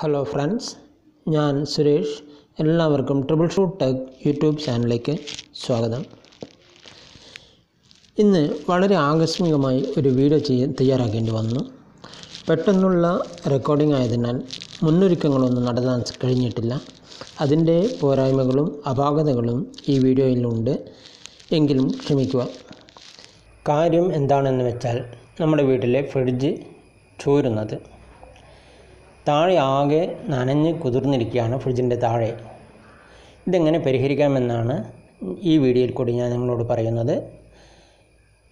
Hello friends ഞാൻ സുരേഷ്. എല്ലാവർക്കും triple shoot tech YouTube ചാനലിലേക്ക് സ്വാഗതം. ഇന്ന് വളരെ ആകസ്മികമായി ഒരു വീഡിയോ ചെയ്യാൻ തയ്യാറാക്കേണ്ടി വന്നു. പെട്ടെന്നുള്ള റെക്കോർഡിംഗ് ആയതിനാൽ മുന്നൊരുക്കങ്ങളൊന്നും നടത്താൻ കഴിഞ്ഞിട്ടില്ല. അതിന്റെ പോരായ്മകളും അപാകതകളും ഈ വീഡിയോയിലുണ്ട്. എങ്കിലും ക്ഷമിക്കുക. കാര്യം എന്താണെന്ന് വെച്ചാൽ നമ്മുടെ വീട്ടിലെ ഫ്രിഡ്ജ് ചോരുന്നത് താഴെ ആകെ നനഞ്ഞ് കുതിർന്നിരിക്കുകയാണ് ഫ്രിഡ്ജിന്റെ താഴെ. ഇതെങ്ങനെ പരിഹരിക്കാമെന്നാണ് ഈ വീഡിയോയിൽ കൂടി ഞാൻ നിങ്ങളോട് പറയുന്നത്.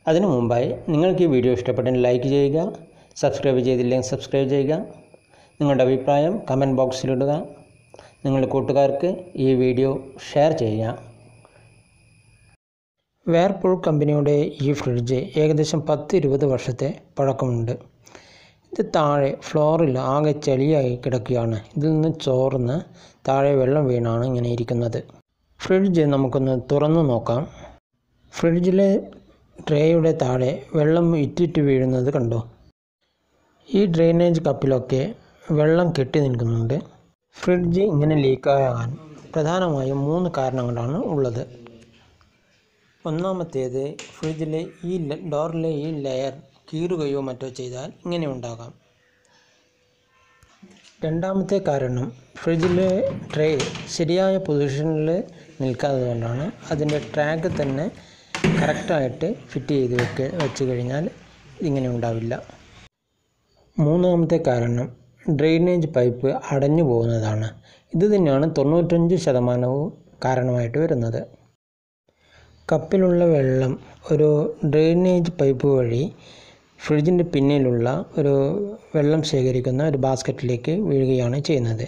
അതിനു മുമ്പായി നിങ്ങൾക്ക് ഈ വീഡിയോ ഇഷ്ടപ്പെട്ടെങ്കിൽ ലൈക്ക് ചെയ്യുക സബ്സ്ക്രൈബ് ചെയ്തില്ലെങ്കിൽ സബ്സ്ക്രൈബ് ചെയ്യുക നിങ്ങളുടെ അഭിപ്രായം കമന്റ് ബോക്സിലിടുക നിങ്ങളുടെ കൂട്ടുകാർക്ക് ഈ വീഡിയോ ഷെയർ ചെയ്യുക. വേർപൂൾ കമ്പനിയുടെ ഈ ഫ്രിഡ്ജ് ഏകദേശം പത്ത് ഇരുപത് വർഷത്തെ പഴക്കമുണ്ട്. ഇത് താഴെ ഫ്ലോറിൽ ആകെ ചെളിയായി കിടക്കുകയാണ്. ഇതിൽ നിന്ന് ചോർന്ന് താഴെ വെള്ളം വീണാണ് ഇങ്ങനെ ഇരിക്കുന്നത്. ഫ്രിഡ്ജ് നമുക്കൊന്ന് തുറന്നു നോക്കാം. ഫ്രിഡ്ജിലെ ട്രേയുടെ താഴെ വെള്ളം ഇറ്റിറ്റ് വീഴുന്നത് കണ്ടു? ഈ ഡ്രെയിനേജ് കപ്പിലൊക്കെ വെള്ളം കെട്ടി നിൽക്കുന്നുണ്ട്. ഫ്രിഡ്ജ് ഇങ്ങനെ ലീക്കാകാൻ പ്രധാനമായും മൂന്ന് കാരണങ്ങളാണ് ഉള്ളത്. ഒന്നാമത്തേത് ഫ്രിഡ്ജിലെ ഈ ഡോറിലെ ഈ ലെയർ കീറുകയോ മറ്റോ ചെയ്താൽ ഇങ്ങനെ ഉണ്ടാകാം. രണ്ടാമത്തെ കാരണം ഫ്രിഡ്ജിലെ ട്രേ ശരിയായ പൊസിഷനിൽ നിൽക്കാത്തത് കൊണ്ടാണ് അതിന്റെ ട്രാക്ക് തന്നെ കറക്റ്റായിട്ട് ഫിറ്റ് ചെയ്ത് വെക്ക് വെച്ച് കഴിഞ്ഞാൽ ഇങ്ങനെ ഉണ്ടാവില്ല. മൂന്നാമത്തെ കാരണം ഡ്രെയിനേജ് പൈപ്പ് അടഞ്ഞു പോകുന്നതാണ്. ഇത് തന്നെയാണ് തൊണ്ണൂറ്റഞ്ച് ശതമാനവും കാരണമായിട്ട് വരുന്നത്. കപ്പിലുള്ള വെള്ളം ഒരു ഡ്രെയിനേജ് പൈപ്പ് വഴി ഫ്രിഡ്ജിന്റെ പിന്നിലുള്ള ഒരു വെള്ളം ശേഖരിക്കുന്ന ഒരു ബാസ്ക്കറ്റിലേക്ക് വീഴുകയാണ് ചെയ്യുന്നത്.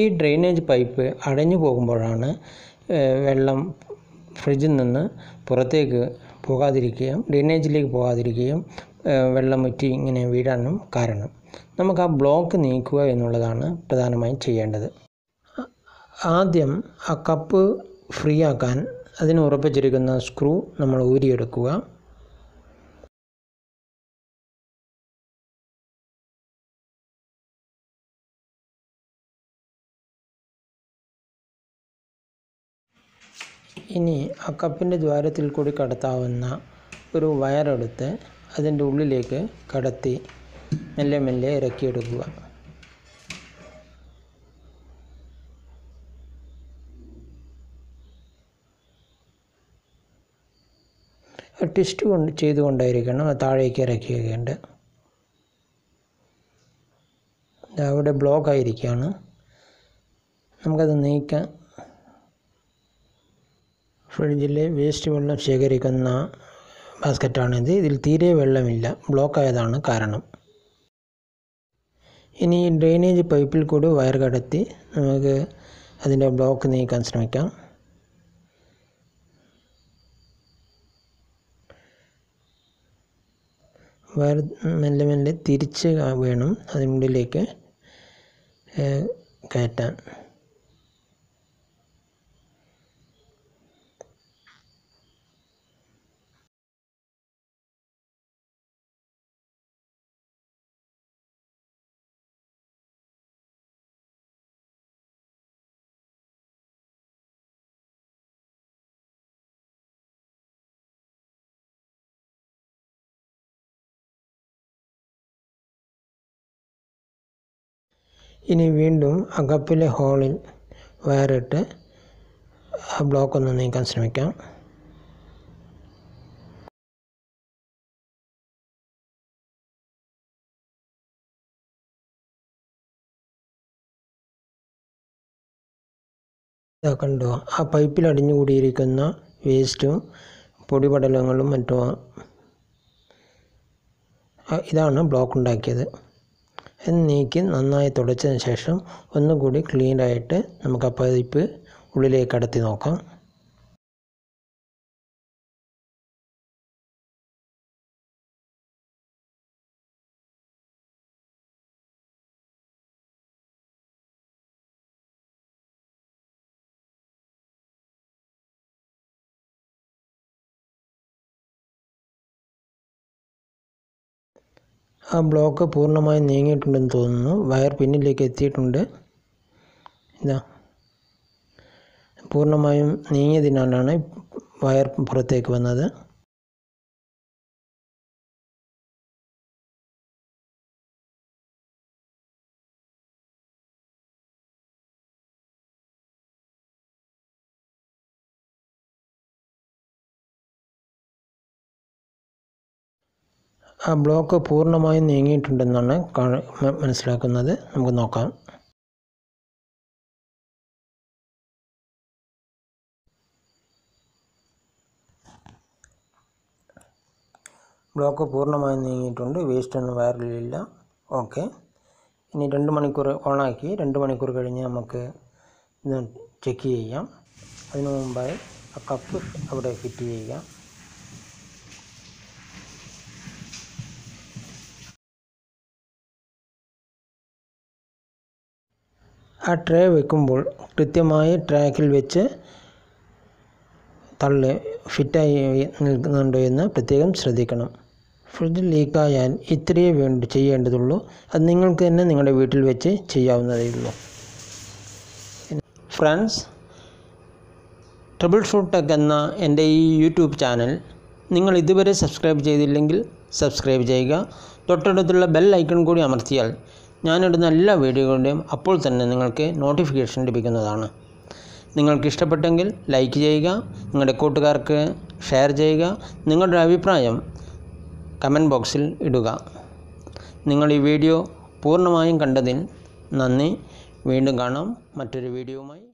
ഈ ഡ്രെയിനേജ് പൈപ്പ് അടഞ്ഞു പോകുമ്പോഴാണ് വെള്ളം ഫ്രിഡ്ജിൽ നിന്ന് പുറത്തേക്ക് പോകാതിരിക്കുകയും ഡ്രെയിനേജിലേക്ക് പോകാതിരിക്കുകയും വെള്ളം മുറ്റി ഇങ്ങനെ വീഴാനും കാരണം. നമുക്ക് ആ ബ്ലോക്ക് നീക്കുക എന്നുള്ളതാണ് പ്രധാനമായും ചെയ്യേണ്ടത്. ആദ്യം ആ കപ്പ് ഫ്രീ ആക്കാൻ അതിന് ഉറപ്പിച്ചിരിക്കുന്ന സ്ക്രൂ നമ്മൾ ഊരിയെടുക്കുക. ഇനി ആ കപ്പിന്റെ ദ്വാരത്തിൽ കൂടി കടത്താവുന്ന ഒരു വയറെടുത്ത് അതിന്റെ ഉള്ളിലേക്ക് കടത്തി മെല്ലെ മെല്ലെ ഇറക്കിയെടുക്കുക. ട്വിസ്റ്റ് കൊണ്ട് ചെയ്തുകൊണ്ടായിരിക്കണം താഴേക്ക് ഇറക്കി വെക്കേണ്ടത് അവിടെ ബ്ലോക്ക് ആയിരിക്കുകയാണ്. നമുക്കത് നീക്കാൻ ഫ്രിഡ്ജിലെ വേസ്റ്റ് വെള്ളം ശേഖരിക്കുന്ന ബാസ്ക്കറ്റാണിത് ഇതിൽ തീരെ വെള്ളമില്ല. ബ്ലോക്കായതാണ് കാരണം. ഇനി ഡ്രെയിനേജ് പൈപ്പിൽ കൂടി വയർ കടത്തി നമുക്ക് അതിന്റെ ബ്ലോക്ക് നീക്കാൻ ശ്രമിക്കാം. വയർ മെല്ലെ മെല്ലെ തിരിച്ച് വേണം. അതിനുള്ളിലേക്ക് കയറ്റാൻ. ഇനി വീണ്ടും അകപ്പിലെ ഹോളിൽ വയറിട്ട് ആ ബ്ലോക്ക് ഒന്ന് നീക്കാൻ ശ്രമിക്കാം. കണ്ടോ ആ പൈപ്പിൽ അടിഞ്ഞുകൂടിയിരിക്കുന്ന വേസ്റ്റും പൊടിപടലങ്ങളും മറ്റും ഇതാണ് ബ്ലോക്ക് ഉണ്ടാക്കിയത്. നീക്കി നന്നായി തുടച്ചതിന് ശേഷം ഒന്നുകൂടി ക്ലീനായിട്ട് നമുക്ക് ആ പൈപ്പ് ഉള്ളിലേക്ക് കടത്തി നോക്കാം. ആ ബ്ലോക്ക് പൂർണമായും നീങ്ങിയിട്ടുണ്ടെന്ന് തോന്നുന്നു. വയർ പിന്നിലേക്ക് എത്തിയിട്ടുണ്ട്. ഇതാ. പൂർണമായും നീങ്ങിയതിനാലാണ് വയർ പുറത്തേക്ക് വന്നത്. ആ ബ്ലോക്ക് പൂർണമായും നീങ്ങിയിട്ടുണ്ടെന്നാണ് മനസ്സിലാക്കുന്നത്. നമുക്ക് നോക്കാം. ബ്ലോക്ക് പൂർണമായും നീങ്ങിയിട്ടുണ്ട്. വേസ്റ്റ് ഒന്നും വയറിലില്ല. ഓക്കെ. ഇനി രണ്ട് മണിക്കൂർ ഓണാക്കി. രണ്ട് മണിക്കൂർ കഴിഞ്ഞ് നമുക്ക് ഇത് ചെക്ക് ചെയ്യാം. അതിനു മുമ്പായി ആ കപ്പ് അവിടെ ഫിറ്റ് ചെയ്യുക. ആ ട്രേ വെക്കുമ്പോൾ കൃത്യമായി ട്രാക്കിൽ വെച്ച് തള്ളി ഫിറ്റായി നിൽക്കുന്നുണ്ടോ എന്ന് പ്രത്യേകം ശ്രദ്ധിക്കണം. ഫ്രിഡ്ജ് ലീക്കായാൽ ഇത്രയേ വേണ്ടി ചെയ്യേണ്ടതുള്ളൂ. അത് നിങ്ങൾക്ക് തന്നെ നിങ്ങളുടെ വീട്ടിൽ വെച്ച് ചെയ്യാവുന്നതേ ഉള്ളൂ ഫ്രണ്ട്സ് ട്രിപ്പിൾ ഷൂട്ട് ടെക് എന്ന എന്റെ ഈ യൂട്യൂബ് ചാനൽ നിങ്ങൾ ഇതുവരെ സബ്സ്ക്രൈബ് ചെയ്തില്ലെങ്കിൽ സബ്സ്ക്രൈബ് ചെയ്യുക. തൊട്ടടുത്തുള്ള ബെൽ ഐക്കൺ കൂടി അമർത്തിയാൽ ഞാനിടുന്ന എല്ലാ വീഡിയോകളുടെയും അപ്പോൾ തന്നെ നിങ്ങൾക്ക് നോട്ടിഫിക്കേഷൻ ലഭിക്കുന്നതാണ്. നിങ്ങൾക്ക് ഇഷ്ടപ്പെട്ടെങ്കിൽ ലൈക്ക് ചെയ്യുക നിങ്ങളുടെ കൂട്ടുകാർക്ക് ഷെയർ ചെയ്യുക നിങ്ങളുടെ അഭിപ്രായം കമന്റ് ബോക്സിൽ ഇടുക. നിങ്ങൾ ഈ വീഡിയോ പൂർണമായും കണ്ടതിൽ നന്ദി. വീണ്ടും കാണാം. മറ്റൊരു വീഡിയോയുമായി